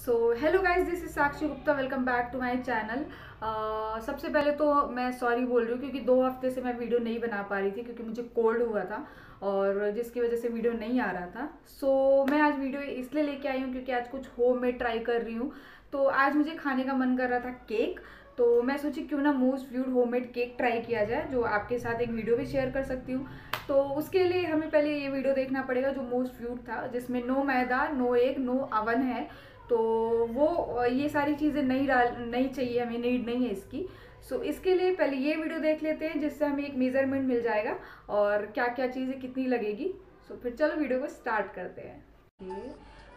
So hello guys this is Sakshi Gupta welcome back to my channel सबसे पहले तो मैं सॉरी बोल रही हूँ क्योंकि दो हफ़्ते से मैं वीडियो नहीं बना पा रही थी क्योंकि मुझे कोल्ड हुआ था और जिसकी वजह से वीडियो नहीं आ रहा था। सो so, मैं आज वीडियो इसलिए लेके आई हूँ क्योंकि आज कुछ होम मेड ट्राई कर रही हूँ। तो आज मुझे खाने का मन कर रहा था केक तो मैं सोची क्यों ना most viewed homemade cake try किया जाए जो आपके साथ एक वीडियो भी शेयर कर सकती हूँ। तो उसके लिए हमें पहले ये वीडियो देखना पड़ेगा जो मोस्ट व्यूड था जिसमें no maida no egg no oven है। तो वो ये सारी चीज़ें नहीं डाल नहीं चाहिए हमें नीड नहीं है इसकी। सो so, इसके लिए पहले ये वीडियो देख लेते हैं जिससे हमें एक मेज़रमेंट मिल जाएगा और क्या क्या चीज़ें कितनी लगेगी। सो so, फिर चलो वीडियो को स्टार्ट करते हैं। ये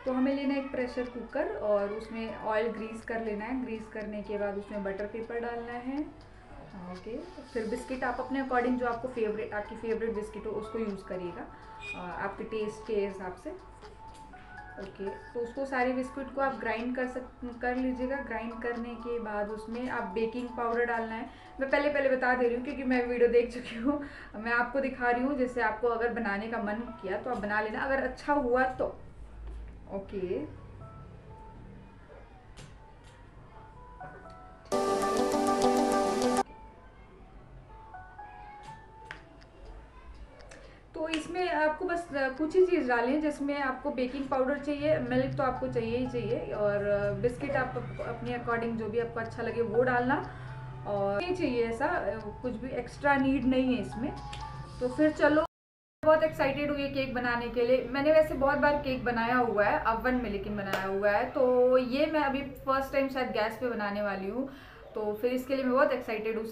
तो हमें लेना है एक प्रेशर कुकर और उसमें ऑयल ग्रीस कर लेना है। ग्रीस करने के बाद उसमें बटर पेपर डालना है। ओके फिर बिस्किट आप अपने अकॉर्डिंग जो आपको फेवरेट आपकी फेवरेट बिस्किट हो उसको यूज़ करिएगा। आपके टेस्ट के हिसाब से। ओके तो उसको सारे बिस्कुट को आप ग्राइंड कर सक, कर लीजिएगा। ग्राइंड करने के बाद उसमें आप बेकिंग पाउडर डालना है। मैं पहले पहले बता दे रही हूँ क्योंकि मैं वीडियो देख चुकी हूँ। मैं आपको दिखा रही हूँ, जैसे आपको अगर बनाने का मन किया तो आप बना लेना। अगर अच्छा हुआ तो। ओके। तो इसमें आपको बस कुछ ही चीज़ डालें जिसमें आपको बेकिंग पाउडर चाहिए, मिल्क तो आपको चाहिए ही चाहिए, और बिस्किट आप अपने अकॉर्डिंग जो भी आपको अच्छा लगे वो डालना, और नहीं चाहिए ऐसा कुछ भी एक्स्ट्रा नीड नहीं है इसमें। तो फिर चलो, बहुत एक्साइटेड हुई केक बनाने के लिए। मैंने वैसे बहुत बार केक बनाया हुआ है, अवन में लेकिन बनाया हुआ है तो ये मैं अभी फ़र्स्ट टाइम शायद गैस पे बनाने वाली हूँ तो फिर इसके लिए मैं बहुत एक्साइटेड हूँ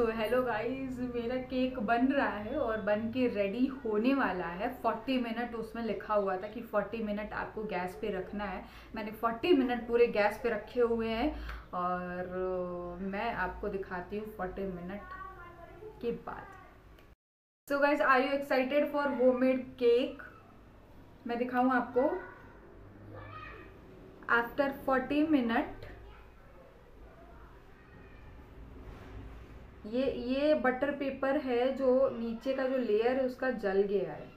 सो हेलो गाइस मेरा केक बन रहा है और बन के रेडी होने वाला है। 40 मिनट उसमें लिखा हुआ था कि 40 मिनट आपको गैस पे रखना है। मैंने 40 मिनट पूरे गैस पे रखे हुए हैं और मैं आपको दिखाती हूँ 40 मिनट के बाद। So guys are you excited for homemade cake मैं दिखाऊँ आपको। आफ्टर 40 मिनट ये ये बटर पेपर है जो नीचे का जो लेयर है उसका जल गया है।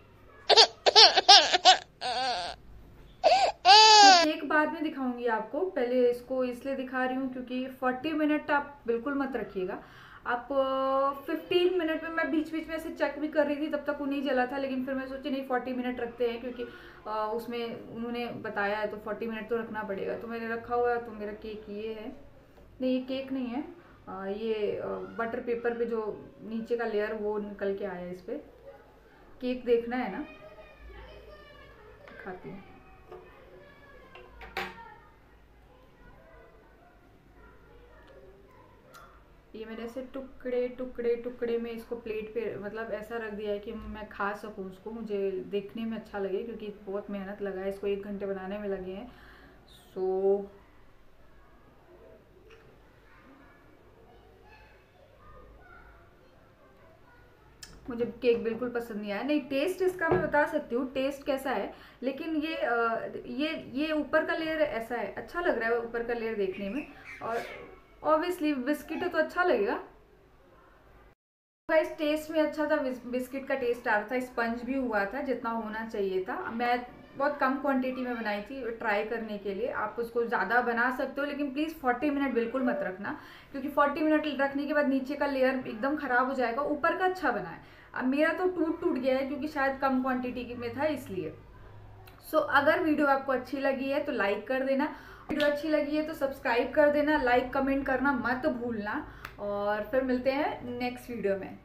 एक बाद में दिखाऊँगी आपको पहले इसको इसलिए दिखा रही हूँ क्योंकि 40 मिनट आप बिल्कुल मत रखिएगा। आप 15 मिनट में मैं बीच बीच में ऐसे चेक भी कर रही थी तब तक वो नहीं जला था लेकिन फिर मैं सोची नहीं 40 मिनट रखते हैं क्योंकि उसमें उन्होंने बताया है तो 40 मिनट तो रखना पड़ेगा। तो मैंने रखा हुआ है तो मेरा केक ये है। नहीं ये केक नहीं है। ये बटर पेपर पे जो नीचे का लेयर वो निकल के आया इस पर केक देखना है ना? खाती हूँ। ये मैंने ऐसे टुकड़े टुकड़े टुकड़े में इसको प्लेट पे मतलब ऐसा रख दिया है कि मैं खा सकूँ उसको। मुझे देखने में अच्छा लगे क्योंकि बहुत मेहनत लगा है। इसको एक घंटे बनाने में लगे हैं। सो मुझे केक बिल्कुल पसंद नहीं आया। नहीं टेस्ट इसका मैं बता सकती हूँ टेस्ट कैसा है, लेकिन ये ये ये ऊपर का लेयर ऐसा है अच्छा लग रहा है ऊपर का लेयर देखने में, और ऑब्वियसली बिस्किट तो अच्छा लगेगा। इस टेस्ट में अच्छा था बिस्किट का टेस्ट आ रहा था स्पंज भी हुआ था, जितना होना चाहिए था। मैं बहुत कम क्वांटिटी में बनाई थी ट्राई करने के लिए। आप उसको ज़्यादा बना सकते हो लेकिन प्लीज़ 40 मिनट बिल्कुल मत रखना क्योंकि 40 मिनट रखने के बाद नीचे का लेयर एकदम ख़राब हो जाएगा ऊपर का अच्छा बना है अब मेरा तो टूट टूट गया है क्योंकि शायद कम क्वांटिटी में था इसलिए। सो so, अगर वीडियो आपको अच्छी लगी है तो लाइक कर देना। वीडियो अच्छी लगी है तो सब्सक्राइब कर देना लाइक कमेंट करना मत भूलना। और फिर मिलते हैं नेक्स्ट वीडियो में।